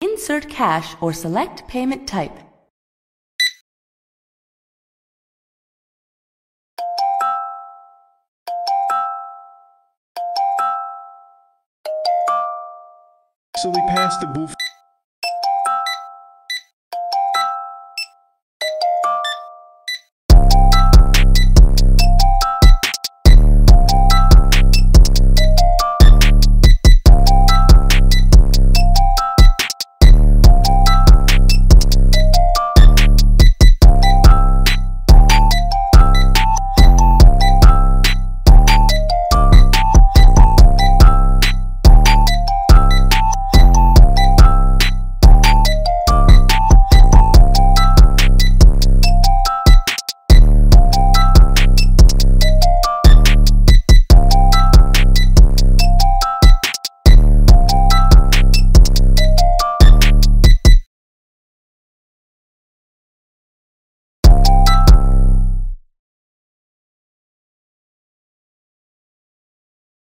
Insert cash or select payment type. So we passed the booth